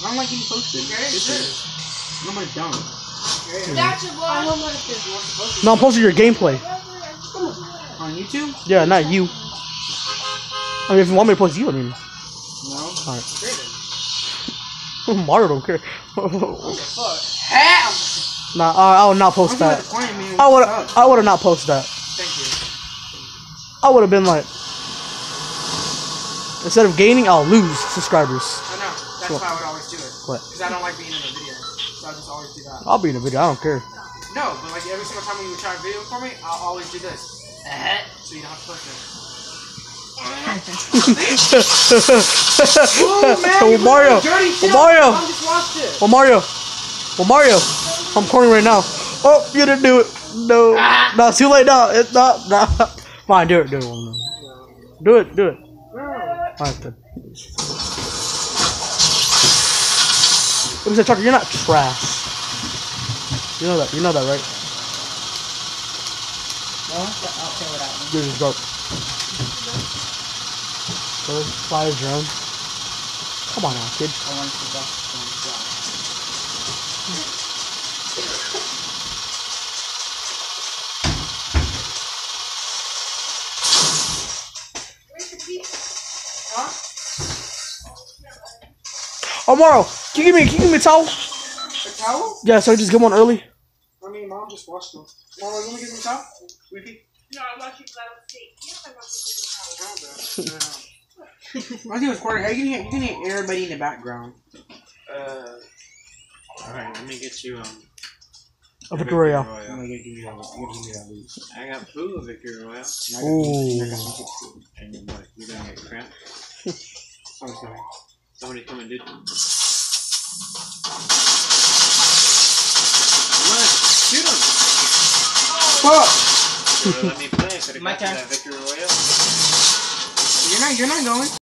I don't like getting posted. No, I don't. That's your boy. No, I'm posting your gameplay. On YouTube? Yeah, not you. I mean, if you want me to post you, I mean, No. alright. Mario don't care. Ham! nah, I, I would not post that. point, man. I would, I would have not posted that. Thank you. I would have been like, instead of gaining, I'll lose subscribers. I know. That's What? why I would always do it. What? Because I don't like being in a video. So I just always do that. I'll be in a video. I don't care. No, but like every single time when you try a video for me, I'll always do this. So you don't have to push it. Ooh, man, well, Mario. put that dirty shit Well, Mario. on. I just watched it. Well, Mario. Well, Mario. I'm recording right now. Oh, you didn't do it. No. Ah. No, it's too late now. It's not. No. Fine, do it. Do it. Do it. Do it. Alright, then. Let me say, Chucker, you're not trash. You know that. You know that, right? You're just dark. So, fire drone. Come on now, kid. Oh, Mario, can you give me, can you give me a towel? A towel? Yeah, so I just get one early. I mean, mom just washed them. Mom, you want to give me a towel? Weepy? No, I want you to let him see. Yes, I want you to let him I think it's quarter. You can hear, you can everybody in the background. Uh, alright, let me get you, um, A Victoria. I'm Royale. gonna give you that. I'm give you that. I got food of Victory Royale. And I got- Ooh. I got some chips too. And gonna get crap? Oh, sorry. Somebody come and do Come on, shoot him! Fuck! Let me play. Could've My turn. that Victory Royale. You're not. You're not going.